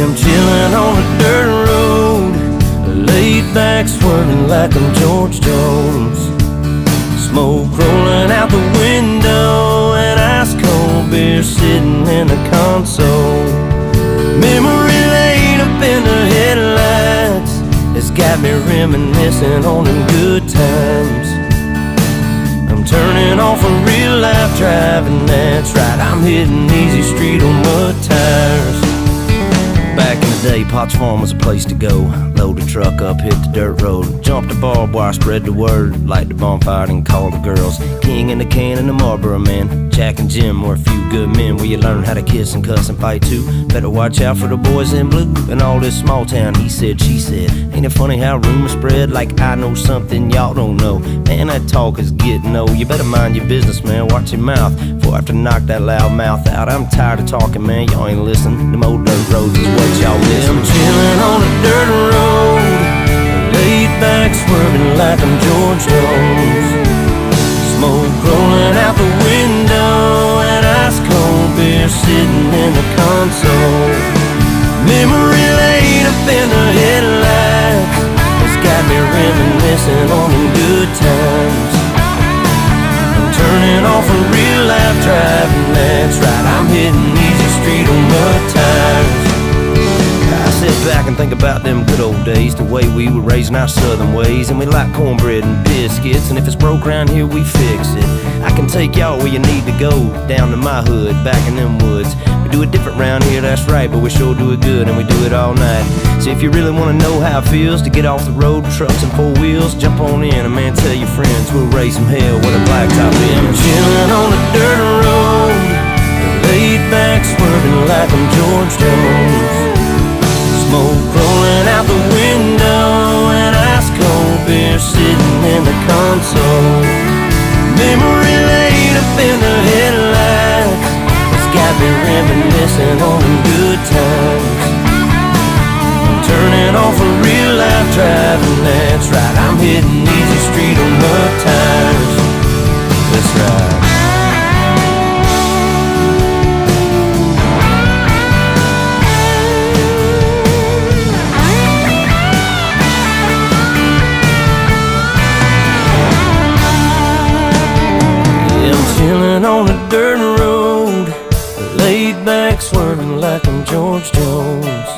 I'm chilling on a dirt road, laid back, swerving like I'm George Jones. Smoke rolling out the window, and ice cold beer sitting in the console. Memory laid up in the headlights, it's got me reminiscing on them good times. I'm turning off a real life driving, that's right. I'm hitting Potts Farm was a place to go. Load the truck up, hit the dirt road. Jump the barbed wire, spread the word. Light the bonfire and call the girls. King and the can and the Marlboro man. Jack and Jim were a few good men where you learn how to kiss and cuss and fight too. Better watch out for the boys in blue. And all this small town, he said, she said. Ain't it funny how rumors spread like I know something y'all don't know? Man, that talk is getting old. You better mind your business, man. Watch your mouth. Before I have to knock that loud mouth out. I'm tired of talking, man. Y'all ain't listening. Them old dirt roads is what y'all miss. Chilling on a dirt road, laid back, swerving like I'm George Jones. Smoke rolling out the window, and ice cold beer sitting in the console. Memory laid up in the headlights, it's got me reminiscing on them good times. I'm turning off a real life driving, that's right. I'm hitting think about them good old days, the way we were raising our southern ways, and we like cornbread and biscuits, and if it's broke around here, we fix it. I can take y'all where you need to go, down to my hood, back in them woods. We do it different round here, that's right, but we sure do it good, and we do it all night. So if you really wanna know how it feels to get off the road, trucks and four wheels, jump on in, and man, tell your friends we'll raise some hell with a blacktop in. I'm on the dirt road, console. Memory I'm on a dirt road, laid back, swerving like I'm George Jones.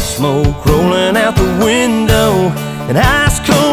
Smoke rolling out the window, and ice cold